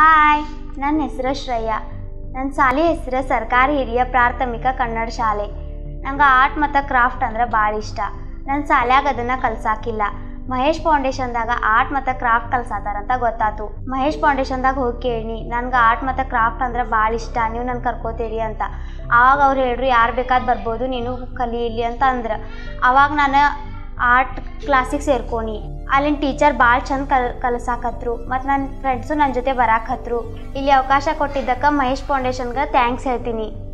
Hi ನನ್ನ ಹೆಸರು ಶ್ರೇಯಾ. ನನ್ನ ಶಾಲೆ ಹೆಸರು ಸರ್ಕಾರಿ ಹಿರಿಯ ಪ್ರಾಥಮಿಕ ಕನ್ನಡ ಶಾಲೆ. ನಂಗೆ ಆರ್ಟ್ ಮತ್ತು ಕ್ರಾಫ್ಟ್ ಅಂದ್ರೆ ಭಾಳ ಇಷ್ಟ. ನನ್ನ ಶಾಲ್ಯಾಗ ಅದನ್ನು ಕಲ್ಸಾಕಿಲ್ಲ. ಮಹೇಶ್ ಫೌಂಡೇಶನ್ದಾಗ ಆರ್ಟ್ ಮತ್ತು ಕ್ರಾಫ್ಟ್ ಕಲ್ಸಾತಾರಂತ ಗೊತ್ತಾತು. ಮಹೇಶ್ ಫೌಂಡೇಶನ್ದಾಗ ಹೋಗಿ ಕೇಳಿ ನನ್ಗೆ ಆರ್ಟ್ ಮತ್ತು ಕ್ರಾಫ್ಟ್ ಅಂದ್ರೆ ಭಾಳ ಇಷ್ಟ, ನೀವು ನನ್ನ ಕರ್ಕೋತೀರಿ ಅಂತ. ಆವಾಗ ಅವ್ರು ಹೇಳ್ರು, ಯಾರು ಬೇಕಾದ್ ಬರ್ಬೋದು, ನೀನು ಕಲಿಯಲಿ ಅಂತ ಅಂದ್ರೆ ಅವಾಗ ನಾನು ಆರ್ಟ್ ಕ್ಲಾಸಿಗೆ ಸೇರ್ಕೊನಿ. ಅಲ್ಲಿನ ಟೀಚರ್ ಭಾಳ ಚಂದ ಕಲ್, ಕಲ್ಸಾಕತ್ರು. ಮತ್ತು ನನ್ನ ಫ್ರೆಂಡ್ಸು ನನ್ನ ಜೊತೆ ಬರಾಕತ್ರು. ಇಲ್ಲಿ ಅವಕಾಶ ಕೊಟ್ಟಿದ್ದಕ್ಕೆ ಮಹೇಶ್ ಫೌಂಡೇಶನ್ಗೆ ಥ್ಯಾಂಕ್ಸ್ ಹೇಳ್ತೀನಿ.